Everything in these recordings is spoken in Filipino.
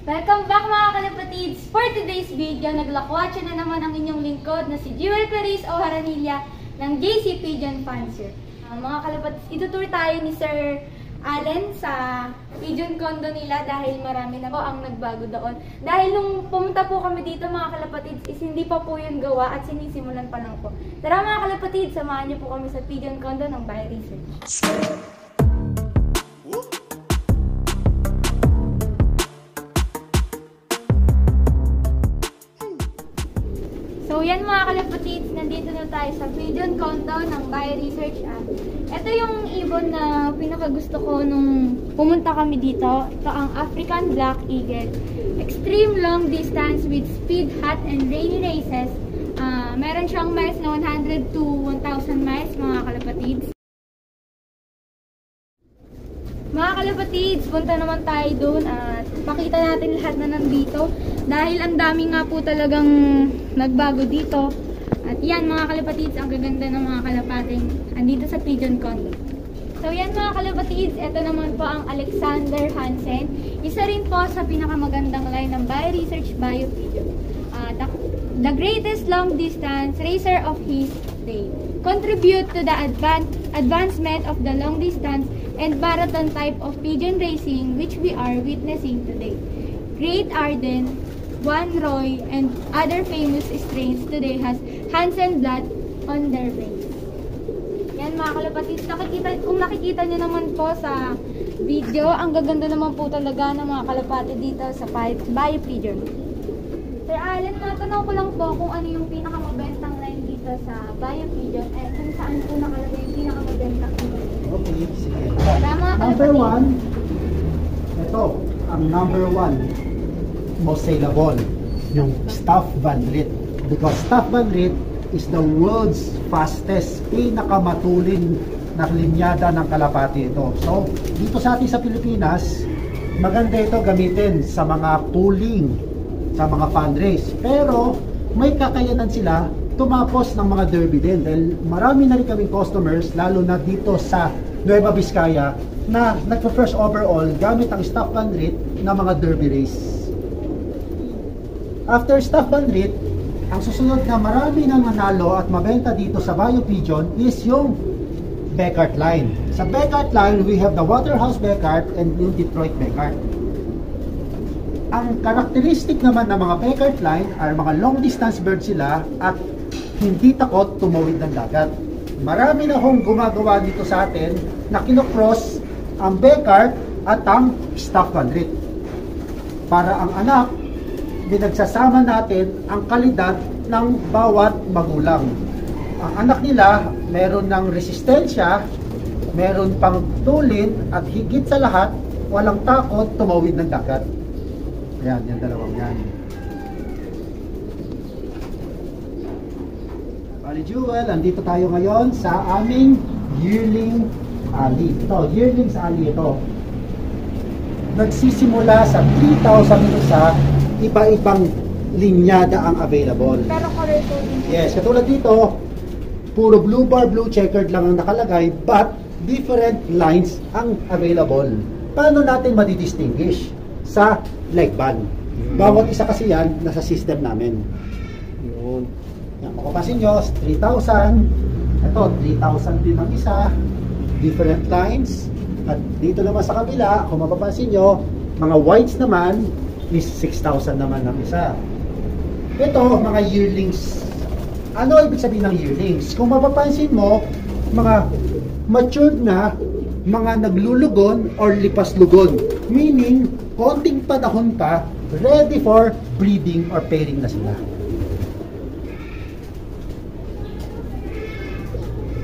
Welcome back mga kalapatids! For today's video, naglakwatsa na naman ang inyong lingkod na si Jewel Clarice O. Haranilla ng JC Pigeon Fancier. Uh, mga kalapatids, itutur tayo ni Sir Allen sa Pigeon Condo nila dahil marami na po ang nagbago doon. Dahil nung pumunta po kami dito mga kalapatids is hindi pa po yung gawa at sinisimulan pa lang po. Tara mga kalapatids, samahan niyo po kami sa Pigeon Condo ng Bio Research. So yan mga kalapatids, nandito na tayo sa Pigeon Condo ng Bio Research App. Ito yung ibon na pinakagusto ko nung pumunta kami dito. Ito ang African Black Eagle. Extreme long distance with speed, hot, and rainy races. Ah, meron siyang miles na 100 to 1,000 miles mga kalapatids. Mga kalapatids, punta naman tayo doon at pakita natin lahat na nandito. Dahil ang dami nga po talagang nagbago dito. At yan mga kalapatids, ang gaganda ng mga kalapating andito sa Pigeon Condo. So yan mga kalapatids, ito naman po ang Alexander Hansen. Isa rin po sa pinakamagandang line ng Bio Research Bio Pigeon. Ah, the, the greatest long distance racer of his day. Contribute to the advan advancement of the long distance and marathon type of pigeon racing which we are witnessing today. Great Arden, Juan Roy, and other famous strains today has Hansen blood on their veins. Yan mga kalapatids, nakikita, kung nakikita nyo naman po sa video, ang gaganda naman po talaga ng mga kalapati dito sa Bio Pigeon. Sir Allen, natanong ko lang po kung ano yung pinakamabentang line dito sa Bio Pigeon eh kung saan po nakalagay yung pinakamabentang line. Okay, sige. Tama, Number kalapatids. one, ito, ang number one, most saleable, yung Staff Van Riet. Because Staff Van Riet is the world's fastest, pinakamatulin na linyada ng kalapati ito. So, dito sa atin sa Pilipinas, maganda ito gamitin sa mga pooling, sa mga fundraise. Pero, may kakayanan sila tumapos ng mga derby din dahil marami na rin kaming customers lalo na dito sa Nueva Vizcaya na nagpa-first overall gamit ang Staff Van Riet na mga derby race. After Staff Van Riet, ang susunod na marami nang manalo at mabenta dito sa Bio Pigeon is yung Beckart line. Sa Beckart line, we have the Waterhouse Beckart and yung Detroit Beckart. Ang karakteristik naman ng mga Beckart line ay mga long distance bird sila at hindi takot tumawid ng dagat. Marami na hong gumagawa dito sa atin na kinocross ang Beckart at ang Staff Van Riet. Para ang anak pinagsasama natin ang kalidad ng bawat magulang. Ang anak nila, meron ng resistensya, meron pang tulin, at higit sa lahat, walang takot tumawid ng dagat. Ayan, yung dalawang yan. Bali Jewel, andito tayo ngayon sa aming yearling alley. Ito, yearlings alley ito nagsisimula sa 3,000 isa, iba-ibang linyada ang available. Pero color coding. Yes, katulad dito, puro blue bar, blue checkered lang ang nakalagay, but different lines ang available. Paano natin madidistinguish sa leg band? Bawat isa kasi yan, nasa system namin. Yun. Yan, mapapansin nyo, 3,000. Ito, 3,000 din ang isa. Different lines. At dito naman sa kabila, kung mapapansin nyo, mga whites naman is 6,000 naman ang isa. Ito, mga yearlings. Ano ibig sabihin ng yearlings? Kung mapapansin mo, mga matured na, mga naglulugon or lipas-lugon. Meaning, konting panahon pa, ready for breeding or pairing na sila.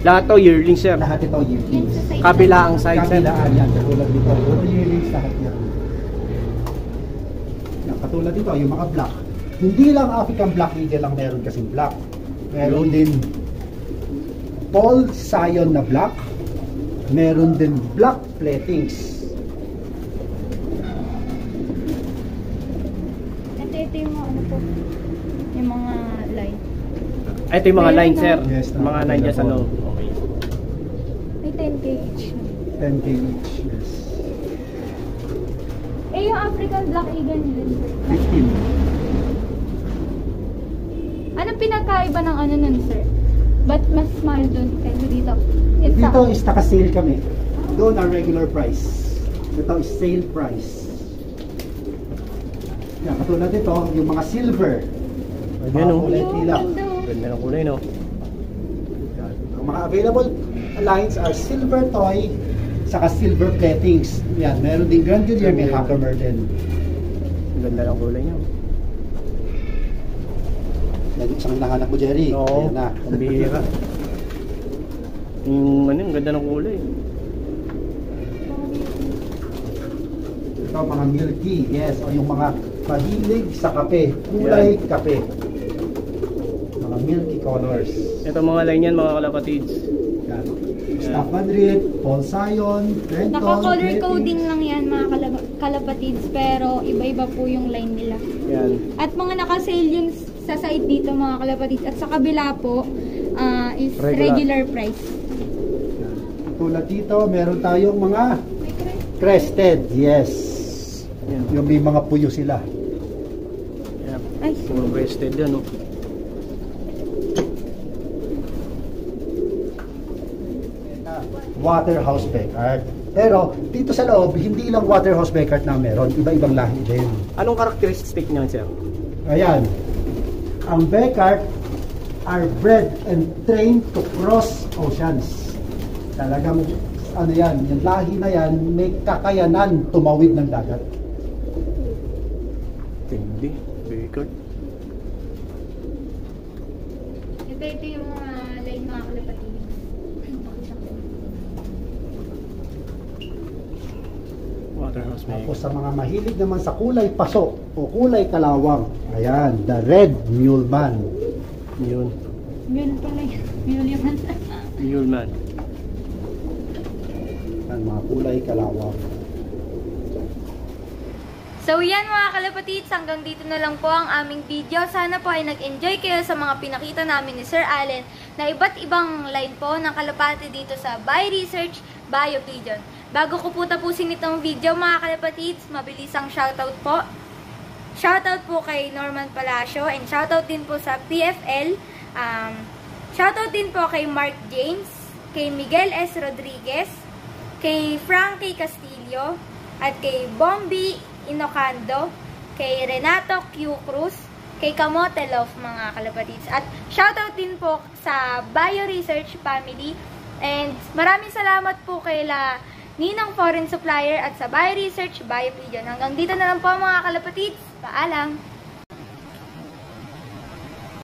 Lahat to yearling sir. Lahat ito yearlings. Kabila ang side sir. Kabilaan yan, katulad dito. Puro yearlings lahat yan. Yan, katulad dito, yung mga black. Hindi lang African Black Eagle lang meron kasing black. Meron din Paul Sion na black. Meron din black platings. Ito, ito yung mga ano po. Yung mga line. Ito yung mga line sir. Yes, mga line dyan sa loob. Okay. May 10k each. 10k each. Yes. Eh, yung African Black Eagle nila? 15. Anong pinagkaiba ng ano nun, sir? Ba't mas mahal dun kaysa dito? It's Dito is naka-sale kami. Doon ang regular price. Ito is sale price. Yan, katulad ito, yung mga silver. Ayan o. kulay Yung tila. ganda, oh. Ng kulay, no? Yan. Ang mga available lines are silver toy, saka silver plattings. Yan, meron din Grandier, may Hackermer din. Ang Ganda ng kulay niya. Yan, isang nahanap mo, Jerry. Oo. Ayan na. Ang bihira. Yung ano, ang ganda ng kulay. Ito, mga milky, yes. O yung mga mahilig sa kape. Kulay kape. Mga milky colors. Ito mga line yan, mga kalapatids. Yan. Stock Madrid, Paul Sion, Trenton, Naka-color coding lang yan mga kalab- kalapatids pero iba-iba po yung line nila. Yan. At mga naka-sale yun sa site dito mga kalapatids. At sa kabila po ah, is Regular. regular, price. Yan. Tulad dito, meron tayong mga crested, yes. Yan. Yung may mga puyo sila. Puro breasted yan, no? Waterhouse Beckard. Pero dito sa loob, hindi lang Waterhouse Beckard na meron, iba-ibang lahi din. Anong characteristic niyan, sir? Ayan. Ang Beckard are bred and trained to cross oceans. Talagang ano yan, yung lahi na yan may kakayanan tumawid ng dagat. Hindi. Bacon. Ito, ito yung mga line mga kalapatids. Waterhouse Tapos sa mga mahilig naman sa kulay paso o kulay kalawang, ayan, the red muleman. Yun. Yun pala yun. Yun yung Mule man. Yan, mga kulay kalawang. So yan mga kalapatids, hanggang dito na lang po ang aming video. Sana po ay nag-enjoy kayo sa mga pinakita namin ni Sir Allen na iba't ibang line po ng kalapati dito sa By Research Bio Pigeon. Bago ko po tapusin itong video mga kalapatids, mabilis ang shoutout po. Shoutout po kay Norman Palacio and shoutout din po sa PFL. Um, shoutout din po kay Mark James, kay Miguel S. Rodriguez, kay Frankie Castillo, at kay Bombi Inocando, kay Renato Q. Cruz, kay Kamote Love mga kalapatids. At shoutout din po sa Bio Research Family. And maraming salamat po kay la Ninang Foreign Supplier at sa Bio Research Bio Pigeon. Hanggang dito na lang po mga kalapatids. Paalam!